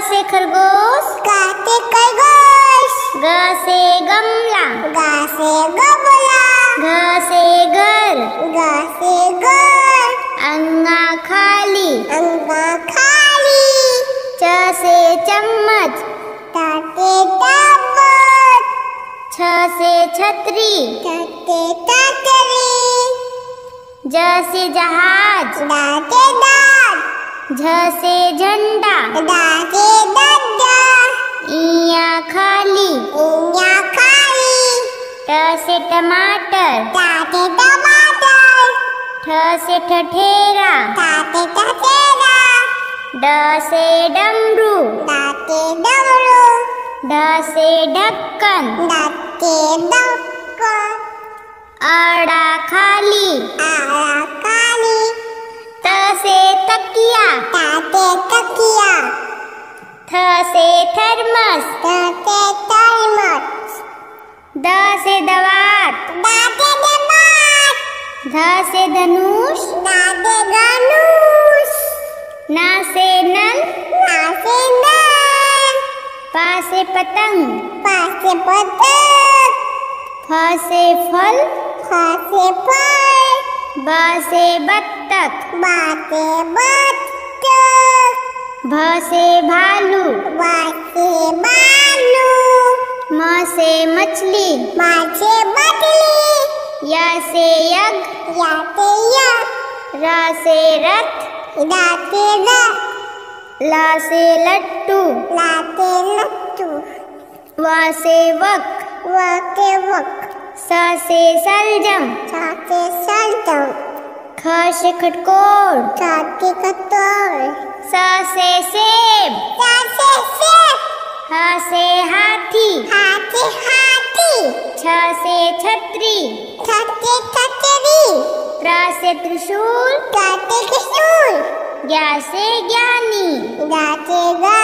से खरगोश गा खरगोश ग से गमला। गा से गमला। ग से घर। गा से घर। अंगा खाली। अंगा खाली। च से चम्मच। ट चम्मच। छ से छतरी। ट छतरी। ज से जहाज़। ड झ से झंडा दाते दद्दा इया खाली इन्या खाली। ट से टमाटर ताते टमाटर। ठ से ठठेरा ताते टटेरा ड से डमरू दाते डमरू। ढ से ढक्कन दाते दक्कन आड़ा खाली आला थ से थर्मस। ताते तरमत द से दवात। दाते दबात ध से धनुष। दाते गनुष ना से नल नासे नल पा से पतंग पासे पतक फ से फल। खासे फल ब से बत्तख बाते बत्तक भ से भालू। बाते बालू म से मछली। माछे बटली य से यज्ञ। या र से रथ। दाते रथ। ल से लट्टू। लाते लट्टू। व से वक। वाके वक। स से सलजम। छाते सल्टम ख से खटकोर छाते कतोर स से। सेब सासे सेब ह से हाथी। हाथी हाथी। छ से छतरी। छाते छतरी। त्र से त्रिशूल। गाते किशोर ज्ञ से ज्ञानी। गाते गानी